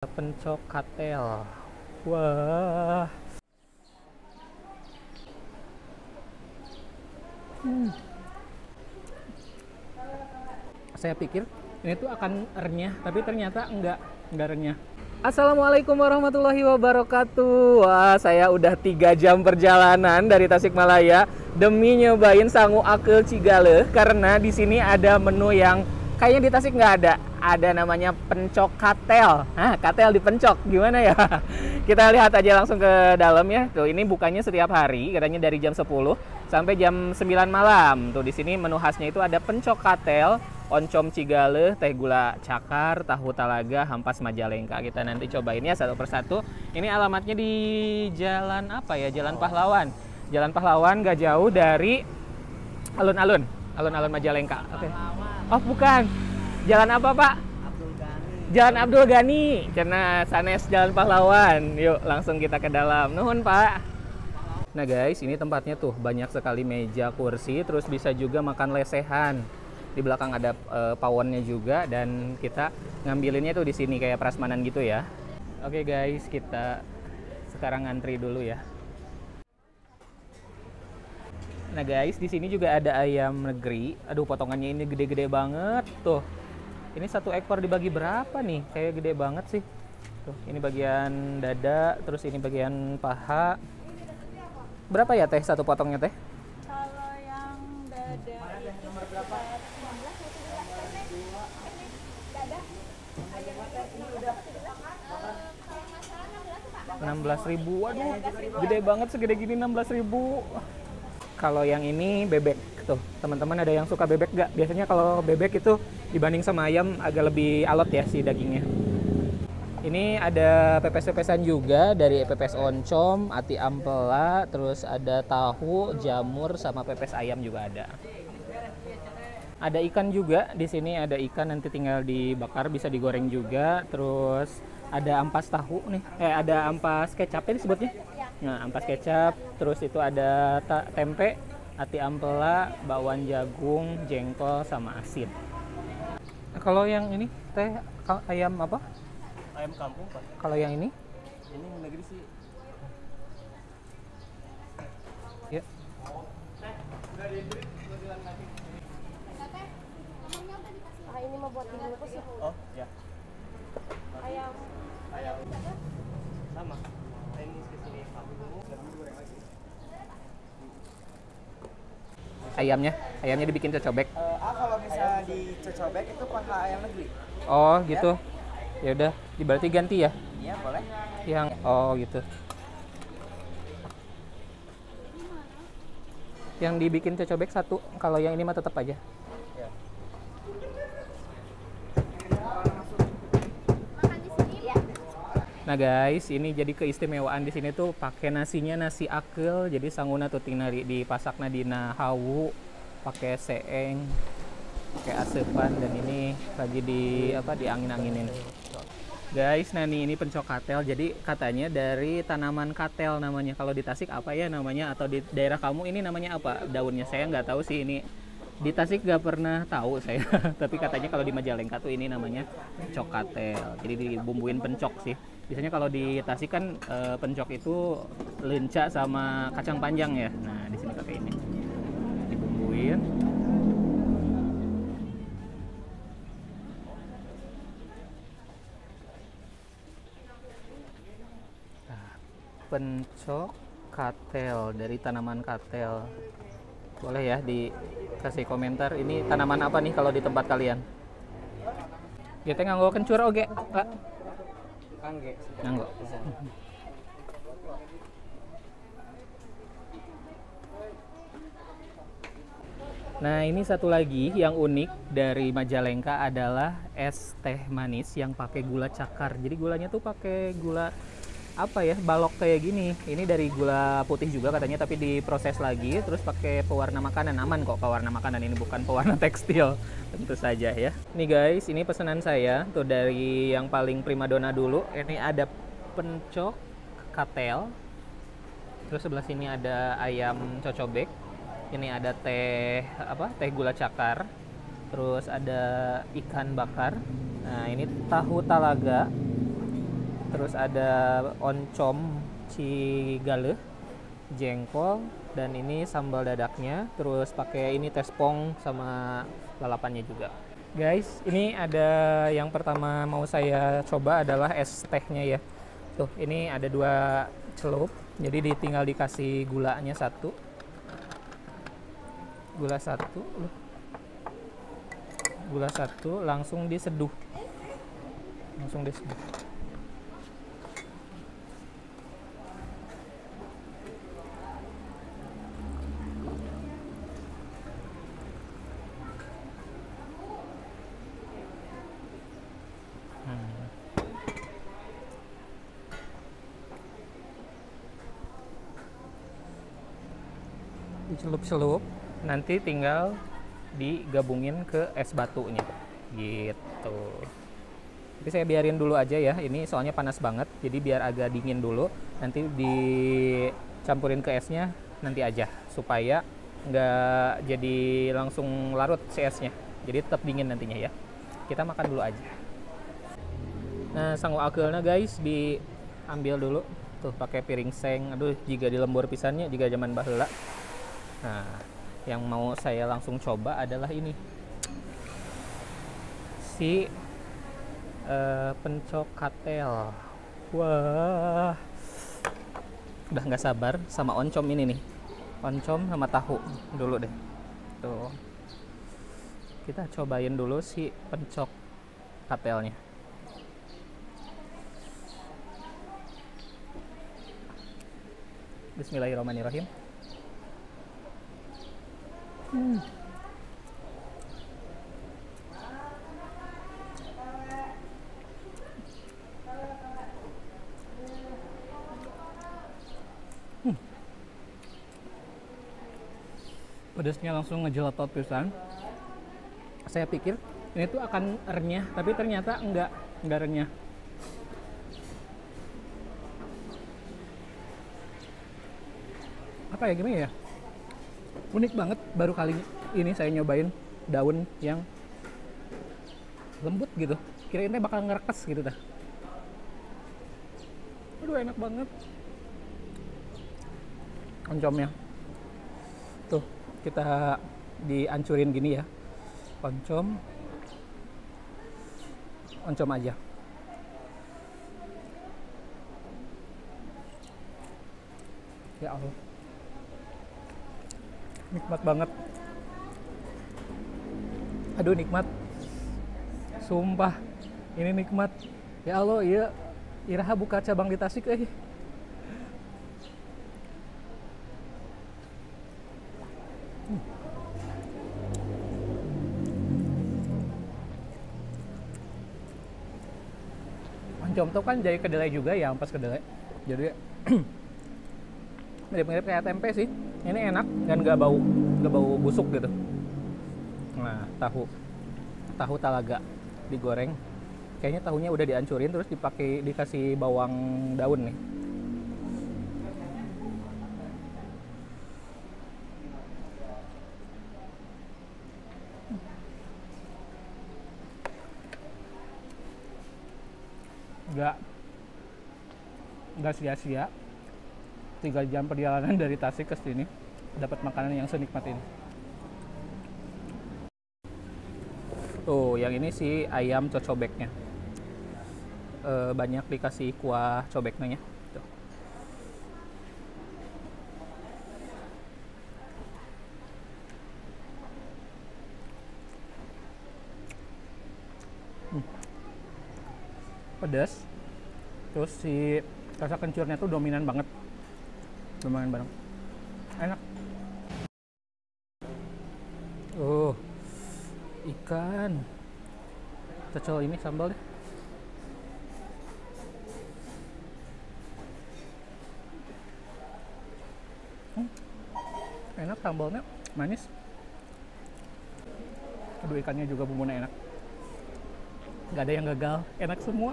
pencok katel. Wah. Hmm. Saya pikir ini tuh akan renyah, tapi ternyata enggak, enggak renyah. Assalamualaikum warahmatullahi wabarakatuh. Wah, saya udah tiga jam perjalanan dari Tasikmalaya demi nyobain sangu akel cigale karena di sini ada menu yang kayaknya di Tasik nggak ada. Ada namanya pencok katel. Hah, katel di pencok. Gimana ya? Kita lihat aja langsung ke dalam ya. Tuh, ini bukannya setiap hari, katanya dari jam 10 sampai jam 9 malam. Tuh di sini menu khasnya itu ada pencok katel, oncom cigale, teh gula cakar, tahu talaga, hampas majalengka. Kita nanti cobain ya satu persatu. Ini alamatnya di Jalan apa ya? Jalan Pahlawan. Jalan Pahlawan gak jauh dari alun-alun, alun-alun Majalengka. Oke. Oh, bukan. Jalan apa, Pak? Abdul Ghani. Jalan Abdul Ghani. Karena sanes Jalan Pahlawan. Yuk, langsung kita ke dalam. Nuhun, Pak. Nah, guys, ini tempatnya tuh banyak sekali meja, kursi, terus bisa juga makan lesehan. Di belakang ada eh, pawonnya juga dan kita ngambilinnya tuh di sini kayak prasmanan gitu ya. Oke, guys, kita sekarang ngantri dulu ya. Nah guys, di sini juga ada ayam negeri. Aduh, potongannya ini gede-gede banget tuh. Ini satu ekor dibagi berapa nih? Kayak gede banget sih. Tuh, ini bagian dada, terus ini bagian paha. Berapa ya teh satu potongnya teh? Kalau yang dada itu nomor berapa? 19 atau 17 kan? Ini dada. Ayam ini udah kalau nggak salah 16 Pak. 16.000 ribu. Waduh, gede banget segede gini 16.000 ribu. Kalau yang ini bebek tuh, teman-teman ada yang suka bebek nggak? Biasanya kalau bebek itu dibanding sama ayam agak lebih alot ya si dagingnya. Ini ada pepes-pepesan juga dari pepes oncom, ati ampela, terus ada tahu, jamur, sama pepes ayam juga ada. Ada ikan juga di sini ada ikan nanti tinggal dibakar bisa digoreng juga. Terus ada ampas tahu nih, eh ada ampas kecapnya disebutnya. Nah ampas kecap, terus itu ada tempe, ati ampela, bakwan jagung, jengkol sama asin. Kalau yang ini teh ayam apa? Ayam kampung pak. Kalau yang ini? Ini negeri sih. Ya. Ah, ini mau buat dibungkus ya. Oh ya. Ayam. Ayam. Sama. Ini ke sini kampung dulu. Lalu goreng lagi. Ayamnya, ayamnya dibikin cocobek. Eh, ah kalau bisa dicocobek itu paha ayam negeri. Oh gitu. Ya udah, berarti ganti ya? Iya boleh. Yang oh gitu. Yang dibikin cocobek satu, kalau yang ini mah tetap aja. Makan di sini ya. Nah guys, ini jadi keistimewaan di sini tuh pakai nasinya nasi akel, jadi sanguna tuh tinggal di dipasakna dina hawu, pakai seeng, pakai asepan dan ini lagi di apa di angin-anginin. Guys, nah nih ini pencok katel. Jadi katanya dari tanaman katel namanya. Kalau di Tasik apa ya namanya atau di daerah kamu ini namanya apa? Daunnya saya nggak tahu sih ini. Di Tasik nggak pernah tahu saya. Tapi katanya kalau di Majalengka tuh ini namanya pencok katel. Jadi dibumbuin pencok sih. Biasanya kalau di Tasik kan eh, pencok itu lenca sama kacang panjang ya. Nah, di sini pakai ini. Dibumbuin. pencok katel dari tanaman katel boleh ya dikasih komentar ini tanaman apa nih kalau di tempat kalian kita nganggo kencur oke pak Nah ini satu lagi yang unik dari Majalengka adalah es teh manis yang pakai gula cakar. Jadi gulanya tuh pakai gula apa ya balok kayak gini. Ini dari gula putih juga katanya tapi diproses lagi terus pakai pewarna makanan aman kok pewarna makanan ini bukan pewarna tekstil tentu saja ya. Nih guys ini pesanan saya tuh dari yang paling primadona dulu. Ini ada pencok katel. Terus sebelah sini ada ayam cocobek ini ada teh apa teh gula cakar terus ada ikan bakar nah ini tahu talaga terus ada oncom cigale, jengkol, dan ini sambal dadaknya. Terus pakai ini tespong sama lalapannya juga. Guys, ini ada yang pertama mau saya coba adalah es tehnya ya. Tuh, ini ada dua celup. Jadi ditinggal dikasih gulanya satu. Gula satu. Gula satu langsung diseduh. Langsung diseduh. Dicelup-celup nanti tinggal digabungin ke es batunya. Gitu. Tapi saya biarin dulu aja ya ini soalnya panas banget jadi biar agak dingin dulu. Nanti dicampurin ke esnya nanti aja supaya nggak jadi langsung larut si esnya. Jadi tetap dingin nantinya ya. Kita makan dulu aja. Nah sanggup alkoholnya guys diambil dulu. Tuh pakai piring seng. Aduh jika di lembur pisannya jika zaman bahula Nah, yang mau saya langsung coba adalah ini. Si uh, pencok katel. Wah. Udah nggak sabar sama oncom ini nih. Oncom sama tahu dulu deh. Tuh. Kita cobain dulu si pencok katelnya. Bismillahirrahmanirrahim. Hmm. Pedasnya langsung ngejelatot pisan. Saya pikir ini tuh akan renyah, tapi ternyata enggak, enggak renyah. Apa ya gimana ya? Unik banget baru kali ini saya nyobain daun yang lembut gitu. Kira-kira bakal ngerekes gitu dah. Aduh enak banget. Oncomnya. Tuh kita diancurin gini ya. Oncom. Oncom aja. Ya Allah nikmat banget. Aduh nikmat. Sumpah ini nikmat. Ya Allah iya. Iraha buka cabang di Tasik eh. Hmm. Kan jadi kedelai juga ya ampas kedelai. Jadi mirip-mirip kayak tempe sih. Ini enak dan gak bau gak bau busuk gitu. Nah tahu tahu talaga digoreng. Kayaknya tahunya udah dihancurin terus dipakai dikasih bawang daun nih. Nggak nggak sia-sia tiga jam perjalanan dari Tasik ke sini dapat makanan yang senikmat ini. Tuh, yang ini sih ayam cocobeknya. E, banyak dikasih kuah cobeknya. Tuh. Hmm. Pedas. Terus si rasa kencurnya tuh dominan banget lumayan bareng. Enak. Oh ikan. Cocol ini sambal deh. Hmm, enak sambalnya. Manis. Aduh ikannya juga bumbunya enak. Nggak ada yang gagal. Enak semua.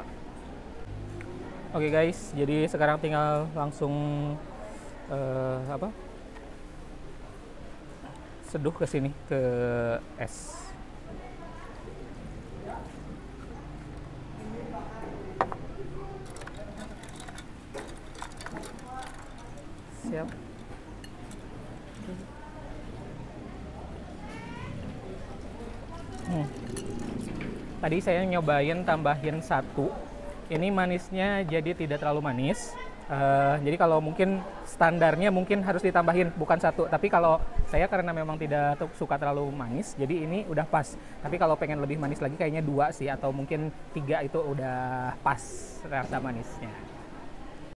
Oke okay guys. Jadi sekarang tinggal langsung uh, apa? Seduh ke sini ke es. Siap. Hmm. tadi saya nyobain tambahin satu. Ini manisnya jadi tidak terlalu manis. Eh, jadi kalau mungkin standarnya mungkin harus ditambahin bukan satu. Tapi kalau saya karena memang tidak suka terlalu manis, jadi ini udah pas. Tapi kalau pengen lebih manis lagi kayaknya dua sih atau mungkin tiga itu udah pas rasa manisnya.